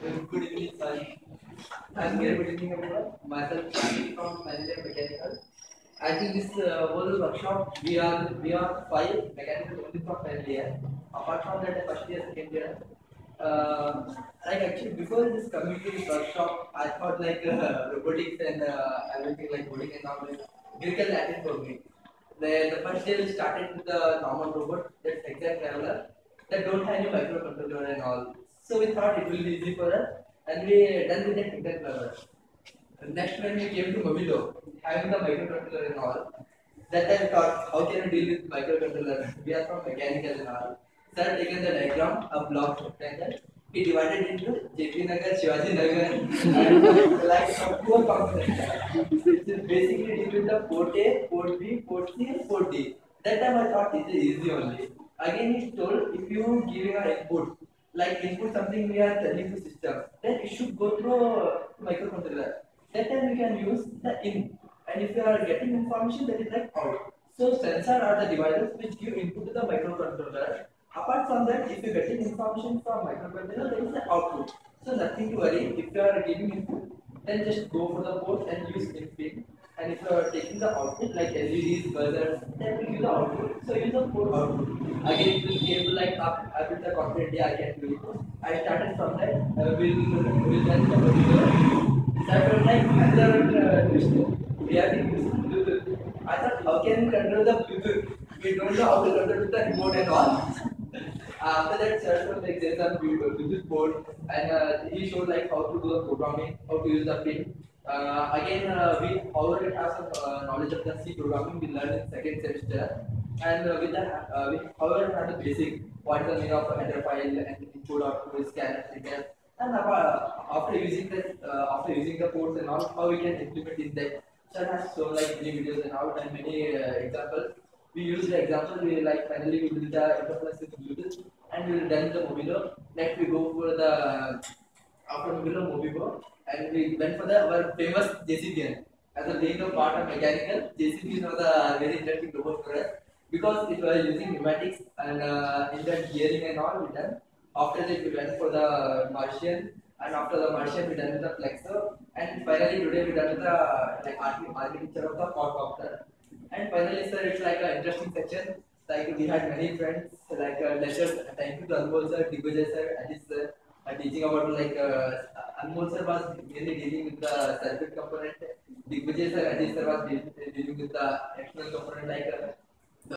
Good evening, sir. I'm here. Good evening, everyone. Myself, from Management Mechanical. I think this uh, whole workshop, we are we are five mechanical only from final. Apart from that, first year, second year. Uh, like actually, before this coming to this workshop, I thought like uh, robotics and uh, everything like coding and all like difficult Latin for me. The, the first we started with the normal robot, that's exact traveler, that don't have any microcontroller and all. So we thought it will be easy for us, and we done with the exact. Next when we came to Mobilo, having the microcontroller and all, that time we thought how can we deal with microcontroller? We are from mechanical and all. Sir taken the diagram, a block rectangle. He divided into JP Nagar, Shivaji Nagar, and like four components. It's basically deal with the port A, port B, port C, and port D. That time I thought it is easy only. Again, he told if you giving an input, like input something we are telling to system, then it should go through microcontroller. That time we can use the in, and if you are getting information, that is like out. So sensor are the devices which give input to the microcontroller. Apart from that, if you getting information from microcontroller, there is the output. So nothing to worry. If you are giving input, then just go for the port and use input. And if you are taking the output like LEDs, buzzers, then will use the output. So use the port output. Again, it will give like up, I built the confident day I can do it. I started from that. Uh, we'll we'll then the. So I felt like another uh. We are Bluetooth. I thought how can we control the Bluetooth? We don't know how to control the remote and all. After that, sir showed like there's a Bluetooth board, and uh, he showed like how to do the programming, how to use the pin. Uh, again, uh, we already have some uh, knowledge of the C programming we learned in second semester, and uh, with that, uh, we however have the basic what is the meaning of a header file and input output scanner trigger, and uh, after using uh, after using the ports and all, how we can implement in that. Sir has shown like many videos and all and many examples. We use the example. We like finally we build the interface with Bluetooth and we will done the Mobilo. Next we go for the after Mobilo Mobibo and we went for the our famous JCBN. As a being a part of mechanical, JCB one of very interesting robot for us because it was using pneumatics and uh, in that gearing and all we done. After that we went for the Martian and after the Martian we done with the Flexo and finally today we done with the like archi- architecture of the quadcopter. And finally sir it's like an interesting section like we had many friends like uh, lectures thank you to Anmol sir, Digvijay sir, Ajit sir teaching about like uh, Anmol sir was mainly dealing with the circuit component, Digvijay sir, Ajay sir was dealing with the external component like uh,